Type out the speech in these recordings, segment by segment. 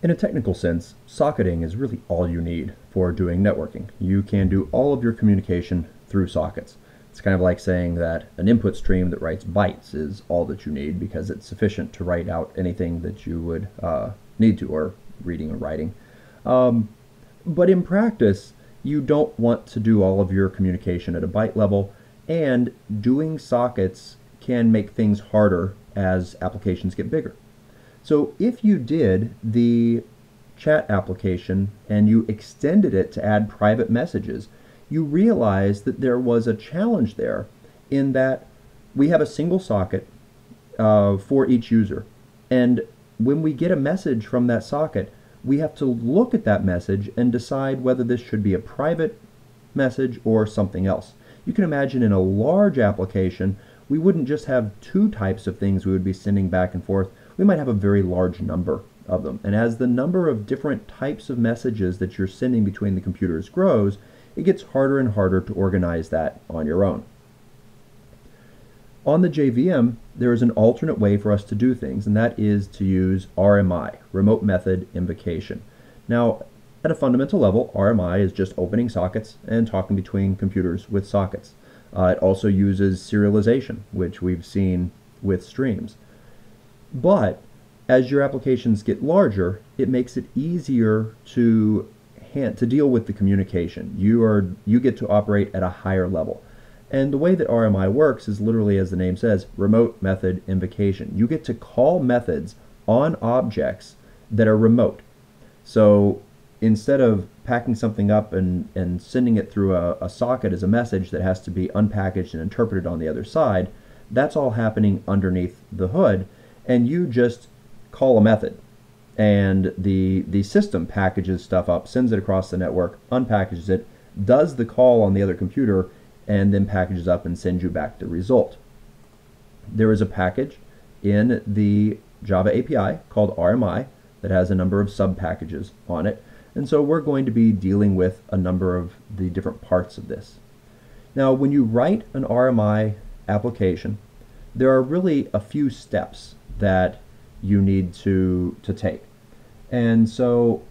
In a technical sense, socketing is really all you need for doing networking. You can do all of your communication through sockets. It's kind of like saying that an input stream that writes bytes is all that you need because it's sufficient to write out anything that you would uh, need to, or reading or writing. Um, but in practice, you don't want to do all of your communication at a byte level, and doing sockets can make things harder as applications get bigger. So if you did the chat application and you extended it to add private messages, you realize that there was a challenge there in that we have a single socket uh, for each user. And when we get a message from that socket, we have to look at that message and decide whether this should be a private message or something else. You can imagine in a large application, we wouldn't just have two types of things we would be sending back and forth we might have a very large number of them. And as the number of different types of messages that you're sending between the computers grows, it gets harder and harder to organize that on your own. On the JVM, there is an alternate way for us to do things, and that is to use RMI, Remote Method Invocation. Now, at a fundamental level, RMI is just opening sockets and talking between computers with sockets. Uh, it also uses serialization, which we've seen with streams. But as your applications get larger, it makes it easier to hand, to deal with the communication. You are you get to operate at a higher level. And the way that RMI works is literally as the name says, remote method invocation. You get to call methods on objects that are remote. So instead of packing something up and, and sending it through a, a socket as a message that has to be unpackaged and interpreted on the other side, that's all happening underneath the hood and you just call a method and the the system packages stuff up, sends it across the network, unpackages it, does the call on the other computer, and then packages up and sends you back the result. There is a package in the Java API called RMI that has a number of sub packages on it, and so we're going to be dealing with a number of the different parts of this. Now, when you write an RMI application, there are really a few steps that you need to, to take. And so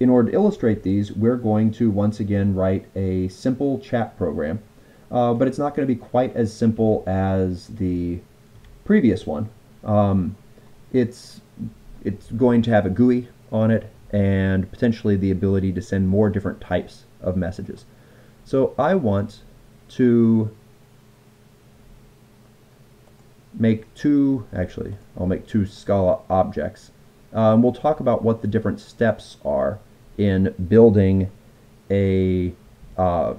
in order to illustrate these, we're going to once again write a simple chat program, uh, but it's not going to be quite as simple as the previous one. Um, it's, it's going to have a GUI on it and potentially the ability to send more different types of messages. So I want to make two, actually, I'll make two Scala objects. Um, we'll talk about what the different steps are in building a uh,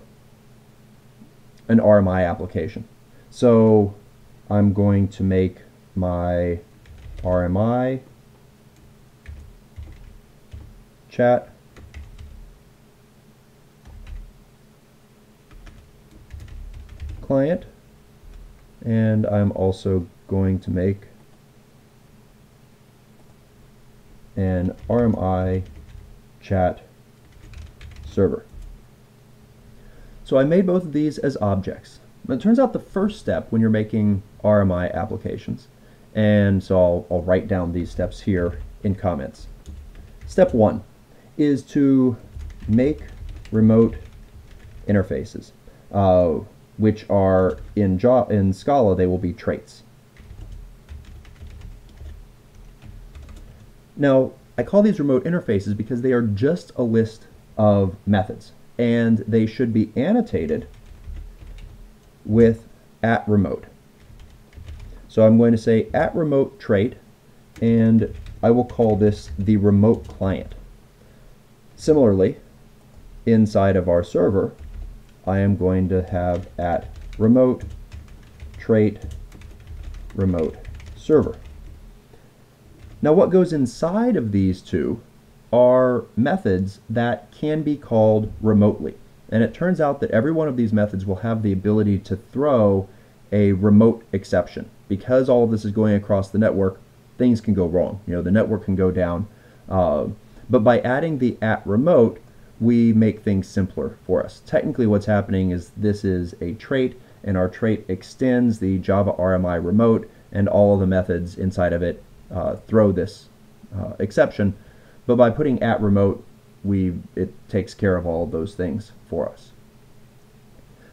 an RMI application. So I'm going to make my RMI chat client and I'm also going to make an RMI chat server. So I made both of these as objects. It turns out the first step when you're making RMI applications, and so I'll, I'll write down these steps here in comments. Step one is to make remote interfaces. Uh, which are in, Java, in Scala, they will be traits. Now, I call these remote interfaces because they are just a list of methods, and they should be annotated with at remote. So I'm going to say at remote trait, and I will call this the remote client. Similarly, inside of our server, I am going to have at remote trait remote server. Now what goes inside of these two are methods that can be called remotely. And it turns out that every one of these methods will have the ability to throw a remote exception. Because all of this is going across the network, things can go wrong. You know, the network can go down. Uh, but by adding the at remote, we make things simpler for us. Technically what's happening is this is a trait and our trait extends the Java RMI remote and all of the methods inside of it uh, throw this uh, exception. but by putting at remote, we it takes care of all of those things for us.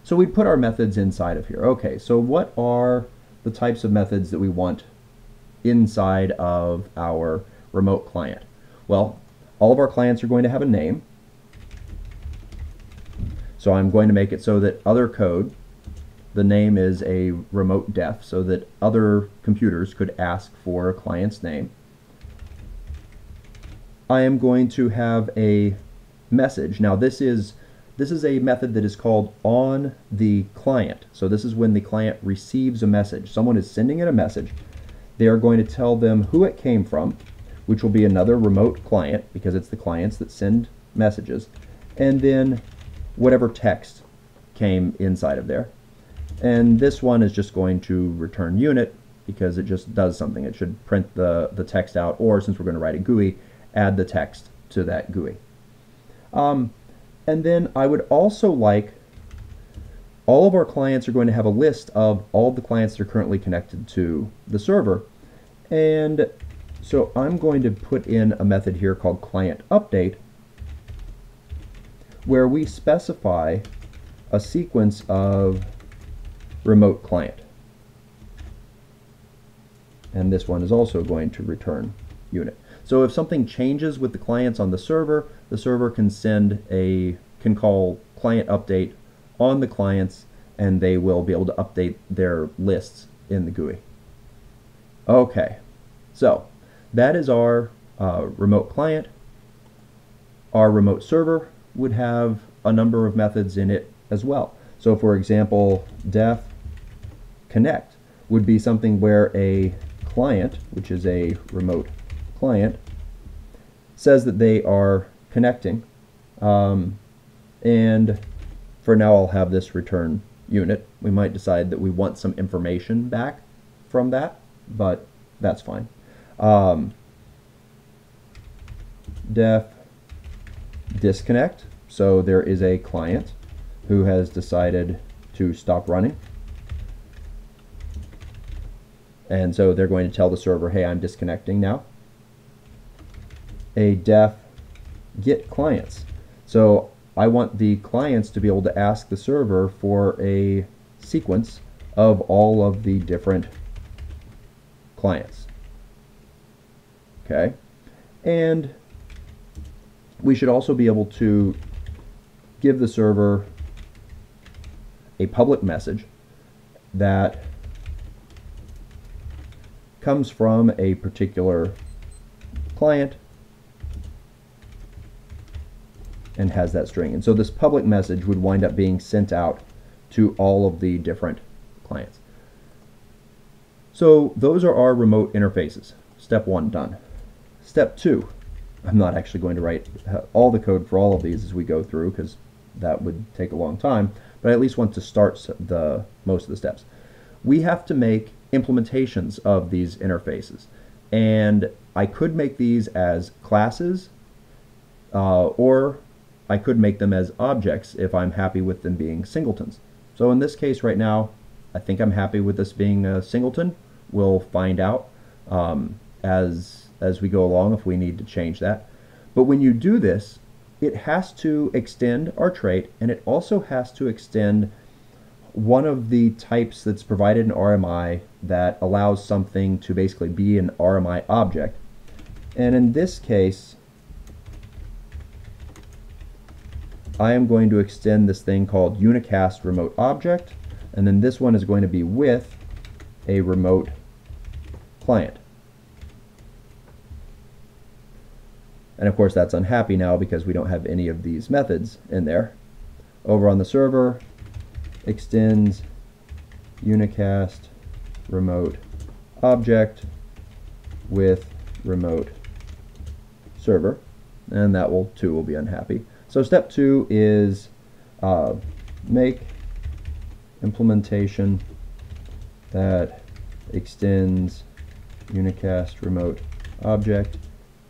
So we put our methods inside of here. Okay, so what are the types of methods that we want inside of our remote client? Well, all of our clients are going to have a name. So I'm going to make it so that other code, the name is a remote def, so that other computers could ask for a client's name. I am going to have a message. Now this is this is a method that is called on the client. So this is when the client receives a message. Someone is sending it a message. They are going to tell them who it came from, which will be another remote client because it's the clients that send messages, and then whatever text came inside of there. And this one is just going to return unit because it just does something. It should print the, the text out, or since we're going to write a GUI, add the text to that GUI. Um, and then I would also like all of our clients are going to have a list of all the clients that are currently connected to the server. And so I'm going to put in a method here called client update where we specify a sequence of remote client. And this one is also going to return unit. So if something changes with the clients on the server, the server can send a can call client update on the clients and they will be able to update their lists in the GUI. Okay, so that is our uh, remote client. Our remote server would have a number of methods in it as well. So for example, def connect would be something where a client, which is a remote client, says that they are connecting. Um, and for now I'll have this return unit. We might decide that we want some information back from that, but that's fine. Um, def disconnect. So there is a client who has decided to stop running. And so they're going to tell the server, hey, I'm disconnecting now. A def get clients. So I want the clients to be able to ask the server for a sequence of all of the different clients. Okay. And we should also be able to give the server a public message that comes from a particular client and has that string. And so this public message would wind up being sent out to all of the different clients. So those are our remote interfaces. Step one done. Step two, I'm not actually going to write all the code for all of these as we go through because that would take a long time, but I at least want to start the most of the steps. We have to make implementations of these interfaces. And I could make these as classes, uh, or I could make them as objects if I'm happy with them being singletons. So in this case right now, I think I'm happy with this being a singleton. We'll find out um, as, as we go along if we need to change that. But when you do this, it has to extend our trait and it also has to extend one of the types that's provided in RMI that allows something to basically be an RMI object. And in this case, I am going to extend this thing called unicast remote object, and then this one is going to be with a remote client. And of course that's unhappy now because we don't have any of these methods in there. Over on the server, extends unicast remote object with remote server and that will too will be unhappy. So step two is uh, make implementation that extends unicast remote object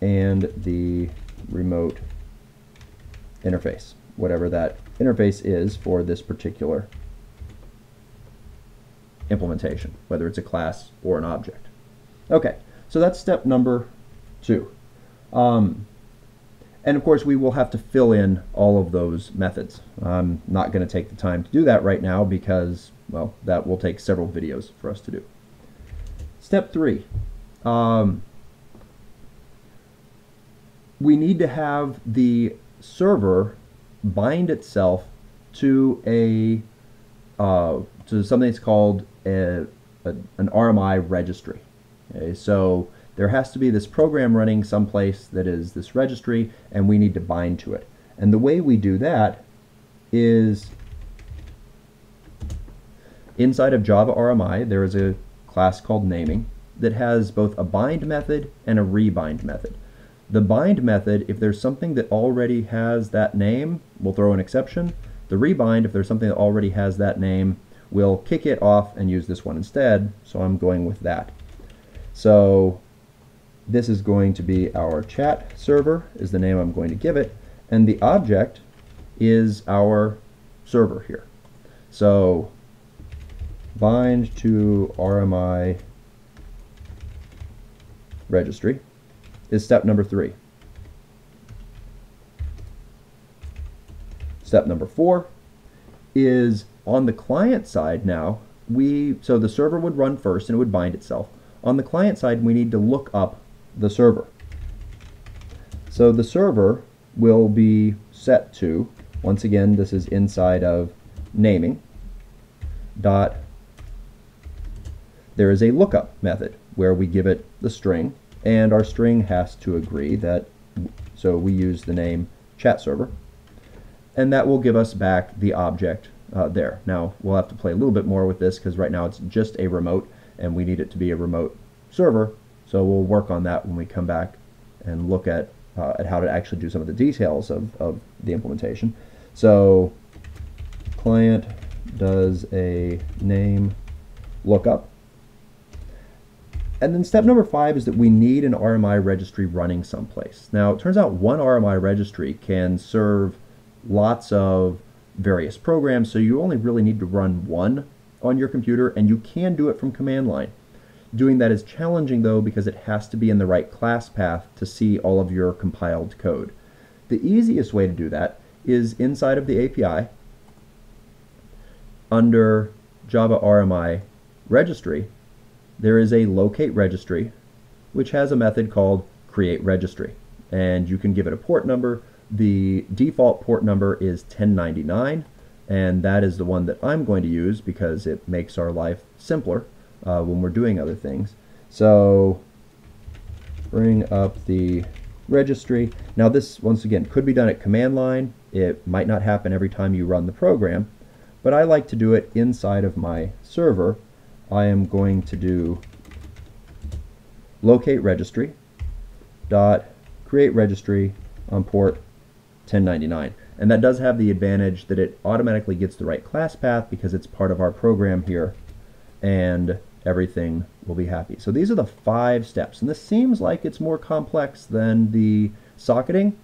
and the remote interface, whatever that interface is for this particular implementation, whether it's a class or an object. Okay, so that's step number two. Um, And of course, we will have to fill in all of those methods. I'm not going to take the time to do that right now because, well, that will take several videos for us to do. Step three. Um, we need to have the server bind itself to a uh, to something that's called a, a, an RMI registry. Okay, so there has to be this program running someplace that is this registry, and we need to bind to it. And the way we do that is inside of Java RMI, there is a class called naming that has both a bind method and a rebind method. The bind method, if there's something that already has that name, we'll throw an exception. The rebind, if there's something that already has that name, we'll kick it off and use this one instead. So I'm going with that. So this is going to be our chat server is the name I'm going to give it. And the object is our server here. So bind to RMI registry is step number three. Step number four is on the client side now, we so the server would run first and it would bind itself. On the client side, we need to look up the server. So the server will be set to, once again, this is inside of naming, dot, there is a lookup method where we give it the string, and our string has to agree that, so we use the name chat server, and that will give us back the object uh, there. Now, we'll have to play a little bit more with this because right now it's just a remote, and we need it to be a remote server, so we'll work on that when we come back and look at, uh, at how to actually do some of the details of, of the implementation. So client does a name lookup. And then step number five is that we need an RMI registry running someplace. Now, it turns out one RMI registry can serve lots of various programs, so you only really need to run one on your computer, and you can do it from command line. Doing that is challenging though because it has to be in the right class path to see all of your compiled code. The easiest way to do that is inside of the API under Java RMI registry there is a locate registry which has a method called create registry and you can give it a port number the default port number is 1099 and that is the one that I'm going to use because it makes our life simpler uh, when we're doing other things. So bring up the registry. Now this, once again, could be done at command line. It might not happen every time you run the program, but I like to do it inside of my server. I am going to do locate registry dot create registry on port 1099. And that does have the advantage that it automatically gets the right class path because it's part of our program here. And everything will be happy. So these are the five steps. And this seems like it's more complex than the socketing.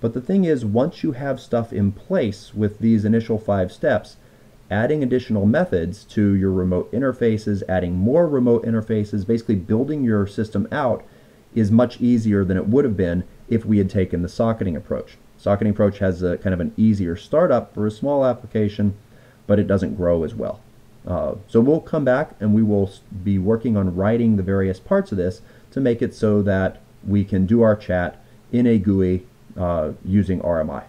But the thing is, once you have stuff in place with these initial five steps, adding additional methods to your remote interfaces, adding more remote interfaces, basically building your system out is much easier than it would have been if we had taken the socketing approach. Socketing approach has a kind of an easier startup for a small application, but it doesn't grow as well. Uh, so we'll come back and we will be working on writing the various parts of this to make it so that we can do our chat in a GUI uh, using RMI.